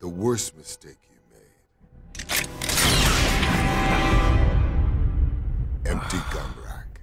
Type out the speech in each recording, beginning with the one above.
the worst mistake you made. Empty gun rack.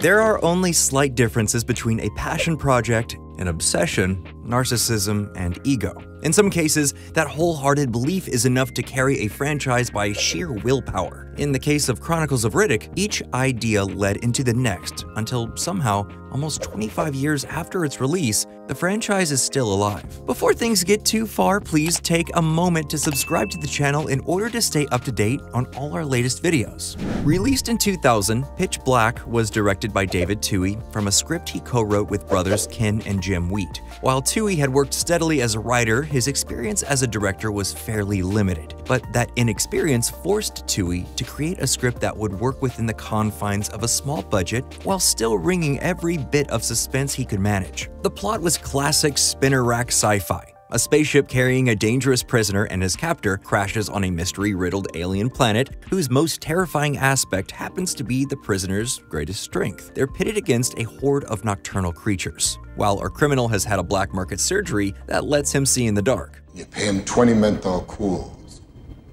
There are only slight differences between a passion project, an obsession, narcissism, and ego. In some cases, that wholehearted belief is enough to carry a franchise by sheer willpower. In the case of Chronicles of Riddick, each idea led into the next until somehow, almost 25 years after its release, the franchise is still alive. Before things get too far, please take a moment to subscribe to the channel in order to stay up to date on all our latest videos. Released in 2000, Pitch Black was directed by David Twohy from a script he co-wrote with brothers Ken and Jim Wheat. While Twohy had worked steadily as a writer, his experience as a director was fairly limited. But that inexperience forced Twohy to create a script that would work within the confines of a small budget while still wringing every bit of suspense he could manage. The plot was classic spinner rack sci fi. A spaceship carrying a dangerous prisoner and his captor crashes on a mystery riddled alien planet whose most terrifying aspect happens to be the prisoner's greatest strength. They're pitted against a horde of nocturnal creatures, while our criminal has had a black market surgery that lets him see in the dark. You pay him 20 menthol cools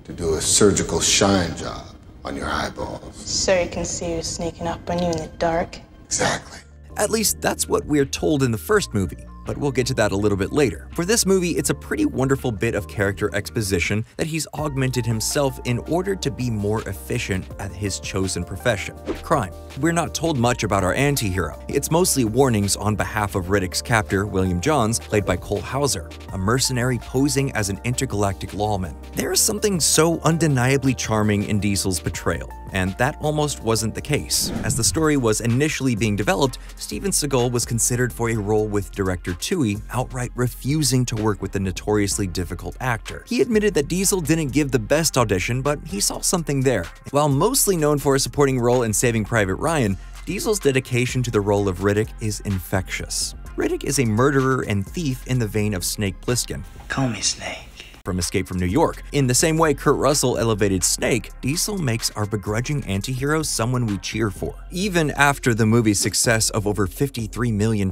to do a surgical shine job on your eyeballs. So he can see you sneaking up on you in the dark. Exactly. At least that's what we're told in the first movie but we'll get to that a little bit later. For this movie, it's a pretty wonderful bit of character exposition that he's augmented himself in order to be more efficient at his chosen profession crime. We're not told much about our anti hero. It's mostly warnings on behalf of Riddick's captor, William Johns, played by Cole Hauser, a mercenary posing as an intergalactic lawman. There is something so undeniably charming in Diesel's portrayal and that almost wasn't the case. As the story was initially being developed, Steven Seagal was considered for a role with director Twohy, outright refusing to work with the notoriously difficult actor. He admitted that Diesel didn't give the best audition, but he saw something there. While mostly known for a supporting role in Saving Private Ryan, Diesel's dedication to the role of Riddick is infectious. Riddick is a murderer and thief in the vein of Snake Plissken. Call me Snake from Escape from New York. In the same way Kurt Russell elevated Snake, Diesel makes our begrudging antihero someone we cheer for. Even after the movie's success of over $53 million,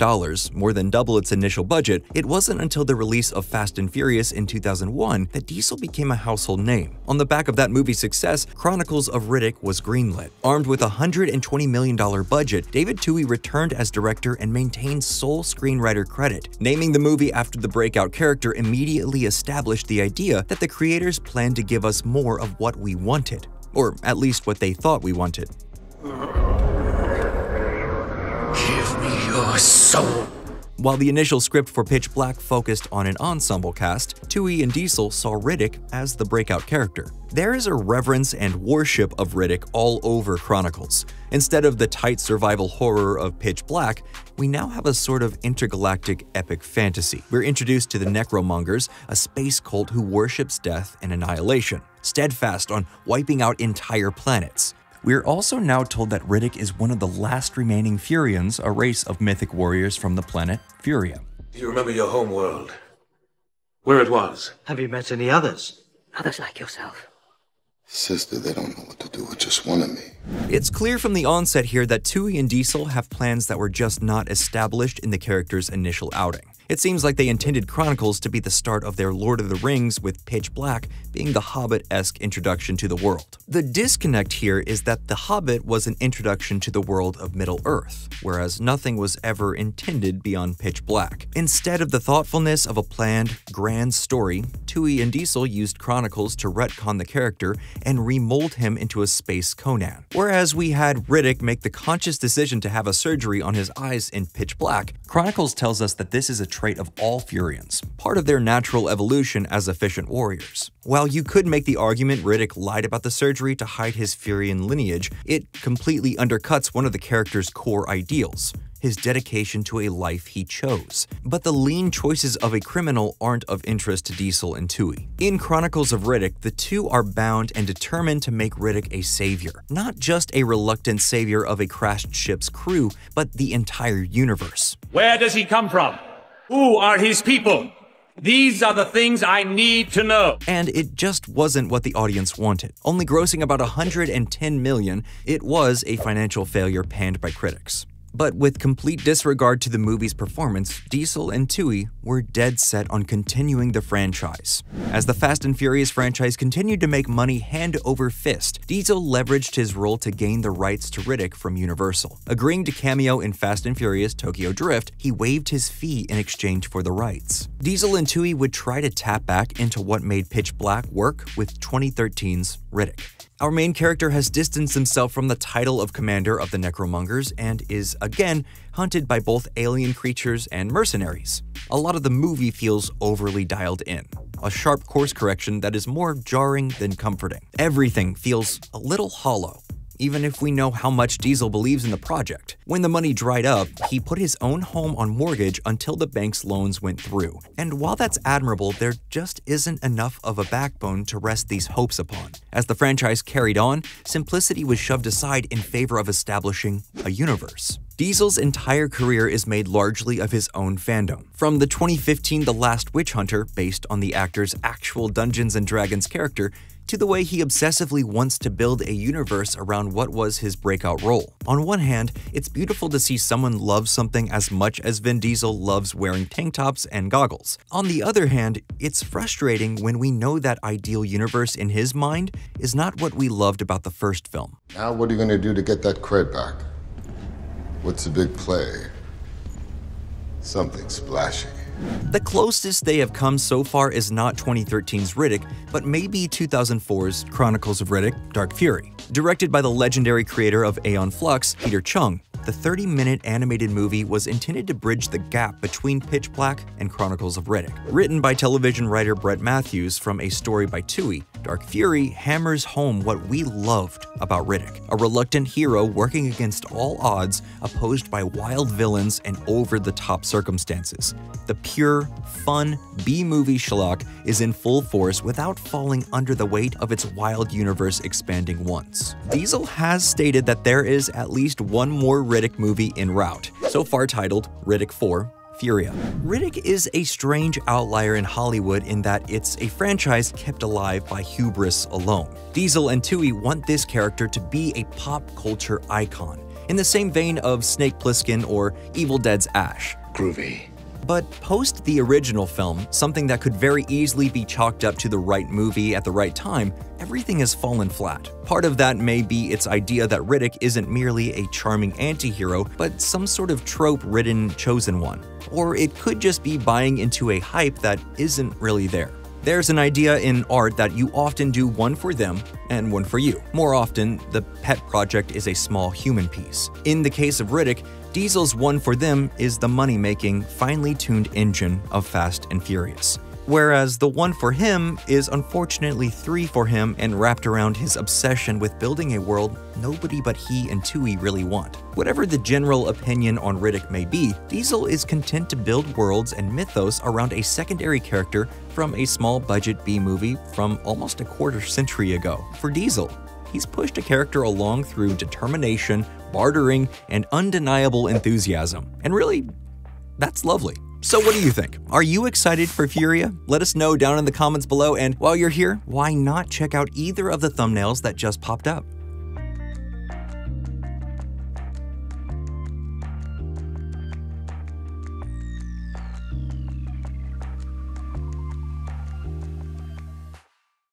more than double its initial budget, it wasn't until the release of Fast and Furious in 2001 that Diesel became a household name. On the back of that movie's success, Chronicles of Riddick was greenlit. Armed with a $120 million budget, David Twohy returned as director and maintained sole screenwriter credit. Naming the movie after the breakout character immediately established the idea that the creators planned to give us more of what we wanted, or at least what they thought we wanted. Give me your soul. While the initial script for Pitch Black focused on an ensemble cast, Twohy and Diesel saw Riddick as the breakout character. There is a reverence and worship of Riddick all over Chronicles. Instead of the tight survival horror of Pitch Black, we now have a sort of intergalactic epic fantasy. We're introduced to the Necromongers, a space cult who worships death and annihilation, steadfast on wiping out entire planets. We're also now told that Riddick is one of the last remaining Furians, a race of mythic warriors from the planet Furia. Do you remember your home world? Where it was? Have you met any others? Others like yourself? Sister, they don't know what to do with just one of me. It's clear from the onset here that Twohy and Diesel have plans that were just not established in the character's initial outing. It seems like they intended Chronicles to be the start of their Lord of the Rings, with Pitch Black being the Hobbit esque introduction to the world. The disconnect here is that The Hobbit was an introduction to the world of Middle Earth, whereas nothing was ever intended beyond Pitch Black. Instead of the thoughtfulness of a planned, grand story, Twohy and Diesel used Chronicles to retcon the character and remold him into a space Conan. Whereas we had Riddick make the conscious decision to have a surgery on his eyes in Pitch Black, Chronicles tells us that this is a trait of all Furians, part of their natural evolution as efficient warriors. While you could make the argument Riddick lied about the surgery to hide his Furian lineage, it completely undercuts one of the character's core ideals his dedication to a life he chose. But the lean choices of a criminal aren't of interest to Diesel and Twohy. In Chronicles of Riddick, the two are bound and determined to make Riddick a savior. Not just a reluctant savior of a crashed ship's crew, but the entire universe. Where does he come from? Who are his people? These are the things I need to know. And it just wasn't what the audience wanted. Only grossing about 110 million, it was a financial failure panned by critics. But with complete disregard to the movie's performance, Diesel and Twohy were dead set on continuing the franchise. As the Fast and Furious franchise continued to make money hand over fist, Diesel leveraged his role to gain the rights to Riddick from Universal. Agreeing to cameo in Fast and Furious Tokyo Drift, he waived his fee in exchange for the rights. Diesel and Twohy would try to tap back into what made Pitch Black work with 2013's Riddick. Our main character has distanced himself from the title of commander of the Necromongers and is, again, hunted by both alien creatures and mercenaries. A lot of the movie feels overly dialed in, a sharp course correction that is more jarring than comforting. Everything feels a little hollow, even if we know how much Diesel believes in the project. When the money dried up, he put his own home on mortgage until the bank's loans went through. And while that's admirable, there just isn't enough of a backbone to rest these hopes upon. As the franchise carried on, simplicity was shoved aside in favor of establishing a universe. Diesel's entire career is made largely of his own fandom. From the 2015 The Last Witch Hunter, based on the actor's actual Dungeons & Dragons character, to the way he obsessively wants to build a universe around what was his breakout role. On one hand, it's beautiful to see someone love something as much as Vin Diesel loves wearing tank tops and goggles. On the other hand, it's frustrating when we know that ideal universe in his mind is not what we loved about the first film. Now, what are you going to do to get that cred back? What's the big play? Something splashy. The closest they have come so far is not 2013's Riddick, but maybe 2004's Chronicles of Riddick Dark Fury. Directed by the legendary creator of Aeon Flux, Peter Chung, the 30 minute animated movie was intended to bridge the gap between Pitch Black and Chronicles of Riddick. Written by television writer Brett Matthews from a story by Twohy, Dark Fury hammers home what we loved about Riddick a reluctant hero working against all odds, opposed by wild villains and over the top circumstances. The pure, fun B movie schlock is in full force without falling under the weight of its wild universe expanding once. Diesel has stated that there is at least one more Riddick movie en route, so far titled Riddick 4 Furia. Riddick is a strange outlier in Hollywood in that it's a franchise kept alive by hubris alone. Diesel and Twohy want this character to be a pop culture icon, in the same vein of Snake Plissken or Evil Dead's Ash. Groovy. But post the original film, something that could very easily be chalked up to the right movie at the right time, everything has fallen flat. Part of that may be its idea that Riddick isn't merely a charming anti-hero, but some sort of trope-ridden chosen one. Or it could just be buying into a hype that isn't really there. There's an idea in art that you often do one for them and one for you. More often, the pet project is a small human piece. In the case of Riddick, Diesel's one for them is the money making, finely tuned engine of Fast and Furious. Whereas the one for him is unfortunately three for him and wrapped around his obsession with building a world nobody but he and Twohy really want. Whatever the general opinion on Riddick may be, Diesel is content to build worlds and mythos around a secondary character from a small budget B movie from almost a quarter century ago. For Diesel, he's pushed a character along through determination, bartering, and undeniable enthusiasm. And really, that's lovely. So what do you think? Are you excited for Furia? Let us know down in the comments below and while you're here, why not check out either of the thumbnails that just popped up?